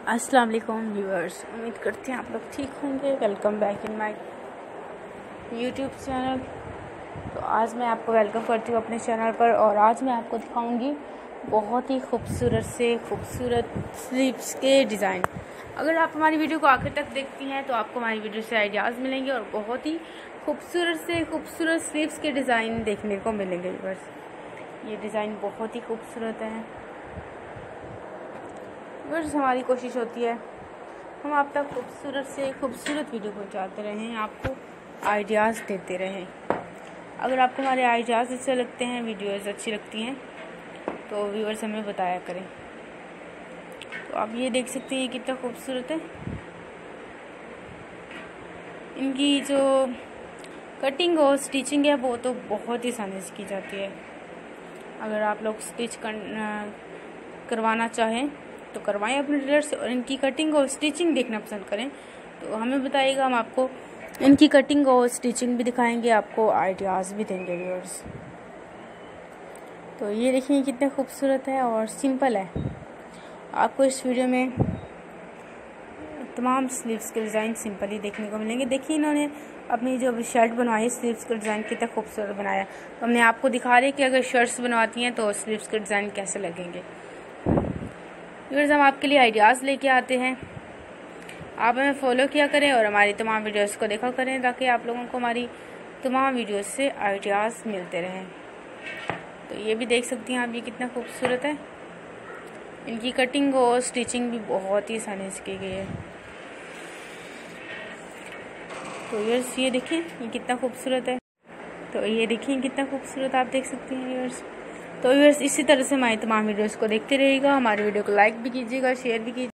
अस्सलाम वालेकुम व्यूअर्स, उम्मीद करते हैं आप लोग ठीक होंगे। Welcome back in my YouTube channel तो आज मैं आपको वेलकम करती हूँ अपने चैनल पर और आज मैं आपको दिखाऊँगी बहुत ही खूबसूरत से खूबसूरत स्लीप्स के डिज़ाइन अगर आप हमारी वीडियो को आखिर तक देखती हैं तो आपको हमारी वीडियो से आइडियाज़ मिलेंगे और बहुत ही खूबसूरत से खूबसूरत स्लीव्स के डिज़ाइन देखने को मिलेंगे, व्यूअर्स। ये डिज़ाइन बहुत ही खूबसूरत है। बस हमारी कोशिश होती है। हम आप तक खूबसूरत से खूबसूरत वीडियो पहुंचाते रहें आपको आइडियाज़ देते रहें। अगर आपको हमारे आइडियाज़ अच्छे लगते हैं वीडियोज़ अच्छी लगती हैं तो व्यूअर्स हमें बताया करें। तो आप ये देख सकते हैं कितना खूबसूरत है। इनकी जो कटिंग और स्टिचिंग है वो तो बहुत ही आसानी से की जाती है। अगर आप लोग स्टिच कर, करवाना चाहें तो करवाएँ अपने टेलर से और इनकी कटिंग और स्टिचिंग देखना पसंद करें। तो हमें बताइएगा, हम आपको इनकी कटिंग और स्टिचिंग भी दिखाएँगे, आपको आइडियाज़ भी देंगे व्यूअर्स तो ये देखिए कितने खूबसूरत है और सिंपल है। आपको इस वीडियो में तमाम स्लीव्स के डिज़ाइन सिंपल ही देखने को मिलेंगे। देखिए इन्होंने अपनी जो शर्ट बनवाई स्लीव्स का डिज़ाइन कितना खूबसूरत बनाया। तो हमने आपको दिखा रहे कि अगर शर्ट्स बनवाती हैं तो स्लीव्स के डिज़ाइन कैसे लगेंगे। व्यूअर्स हम आपके लिए आइडियाज़ लेके आते हैं, आप हमें फॉलो किया करें और हमारी तमाम वीडियोस को देखा करें ताकि आप लोगों को हमारी तमाम वीडियोस से आइडियाज़ मिलते रहें। तो ये भी देख सकती हैं आप, ये कितना खूबसूरत है। इनकी कटिंग और स्टिचिंग भी बहुत ही आसानी से की गई है। तो यर्स ये देखें, ये कितना खूबसूरत है। तो ये देखिए कितना खूबसूरत आप देख सकते हैं यर्स तो व्यूअर्स इसी तरह से हमारी तमाम वीडियोस को देखते रहिएगा। हमारे वीडियो को लाइक भी कीजिएगा शेयर भी कीजिए